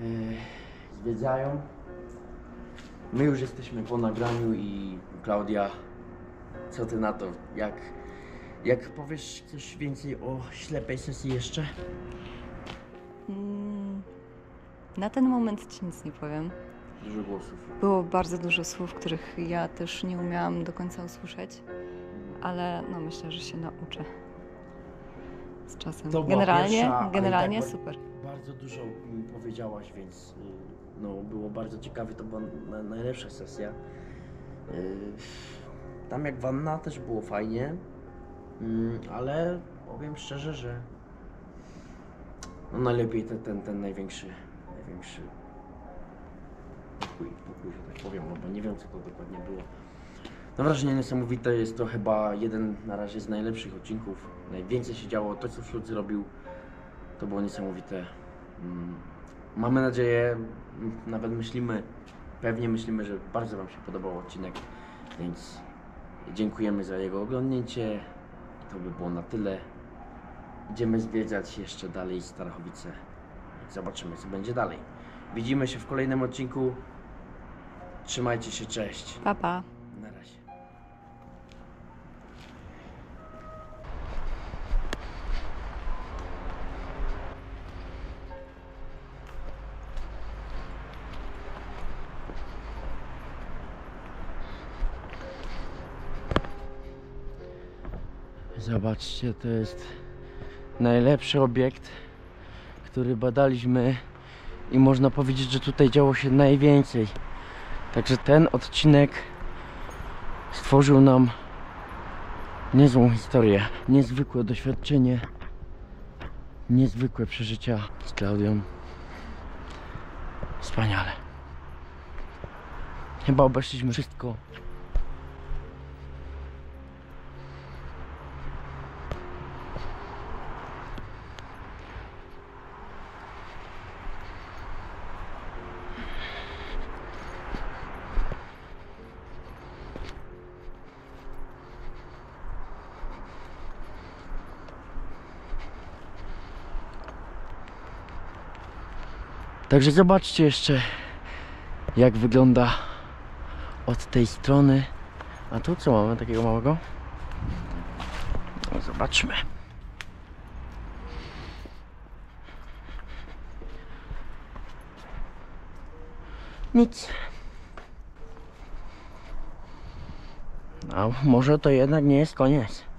Speaker 1: Yy, zwiedzają. My już jesteśmy po nagraniu i Klaudia, co ty na to? Jak, jak powiesz coś więcej o ślepej sesji jeszcze?
Speaker 2: Mm, Na ten moment ci nic nie powiem.
Speaker 1: Dużo głosów.
Speaker 2: Było bardzo dużo słów, których ja też nie umiałam do końca usłyszeć, ale no myślę, że się nauczę z czasem.
Speaker 1: To była
Speaker 2: generalnie,
Speaker 1: pierwsza, ale
Speaker 2: generalnie
Speaker 1: tak bar-
Speaker 2: super.
Speaker 1: Bardzo dużo mi powiedziałaś, więc y, no, było bardzo ciekawe. To była na, najlepsza sesja. Y, Tam jak wanna też było fajnie, mm, ale powiem szczerze, że no najlepiej ten, ten, ten największy, największy pokój, pokój, że tak powiem, no bo nie wiem co to dokładnie było. No wrażenie niesamowite, jest to chyba jeden na razie z najlepszych odcinków. Najwięcej się działo, to co Flut zrobił, to było niesamowite. Mm, Mamy nadzieję, nawet myślimy, pewnie myślimy, że bardzo Wam się podobał odcinek, więc dziękujemy za jego oglądnięcie. To by było na tyle. Idziemy zwiedzać jeszcze dalej Starachowice. Zobaczymy, co będzie dalej. Widzimy się w kolejnym odcinku. Trzymajcie się, cześć.
Speaker 2: Pa, pa.
Speaker 1: Na razie. Zobaczcie, to jest najlepszy obiekt, który badaliśmy i można powiedzieć, że tutaj działo się najwięcej. Także ten odcinek stworzył nam niezłą historię, niezwykłe doświadczenie, niezwykłe przeżycia z Klaudią. Wspaniale. Chyba obeszliśmy wszystko. Także zobaczcie jeszcze jak wygląda od tej strony. A tu co mamy takiego małego? No, zobaczmy. Nic. A może to jednak nie jest koniec.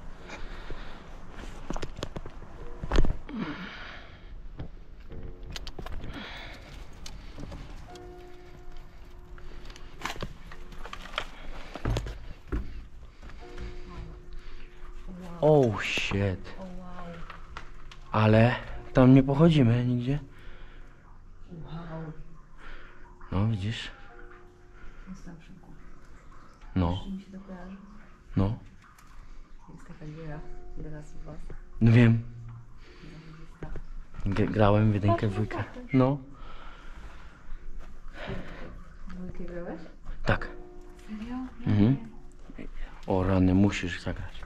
Speaker 1: Pochodzimy nigdzie. No widzisz? No. No.
Speaker 2: Jest taka gra, jeden z was.
Speaker 1: No wiem. G- grałem w jedynkę, w dwójkę. No.
Speaker 2: Dwójkę grałeś?
Speaker 1: Tak.
Speaker 2: Serio?
Speaker 1: Mhm. O rany, musisz zagrać.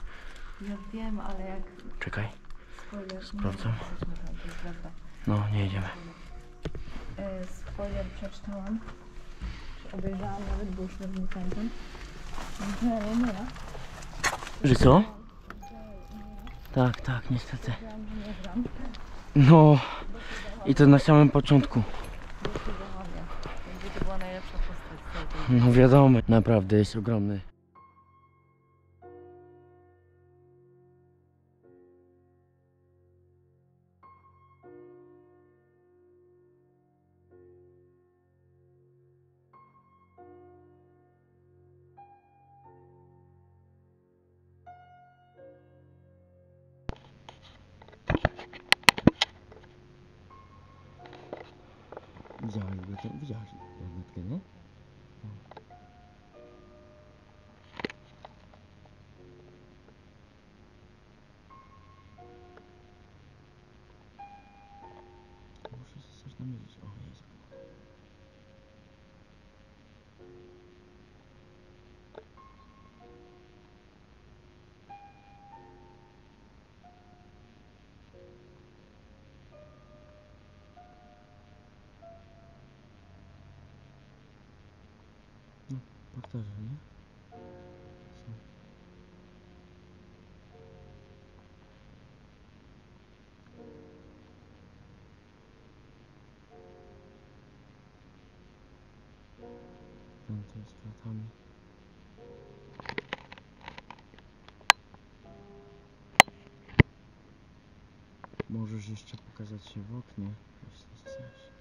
Speaker 2: Ja wiem, ale jak
Speaker 1: Czekaj. Sprawdzam.
Speaker 2: To jest prawda.
Speaker 1: No, nie jedziemy.
Speaker 2: e, spoiler przeczytałam. Czy obejrzałam nawet, bo już nie pamiętam. Że
Speaker 1: co? Tak, tak, niestety. No i to na samym początku. No wiadomo, naprawdę jest ogromny. Kratami. Możesz jeszcze pokazać się w oknie, jeśli chcesz.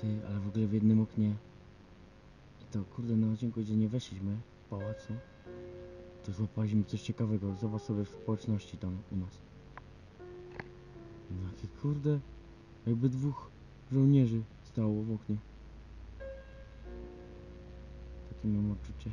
Speaker 1: Ty, ale w ogóle w jednym oknie. I to kurde na odcinku, gdzie nie weszliśmy w pałacu, to złapaliśmy coś ciekawego. Zobacz sobie w społeczności tam u nas. No Jakie kurde, jakby dwóch żołnierzy stało w oknie. Takie mam odczucie.